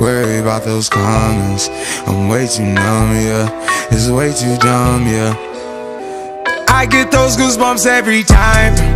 Worry about those comments. I'm way too numb, yeah. It's way too dumb, yeah. I get those goosebumps every time.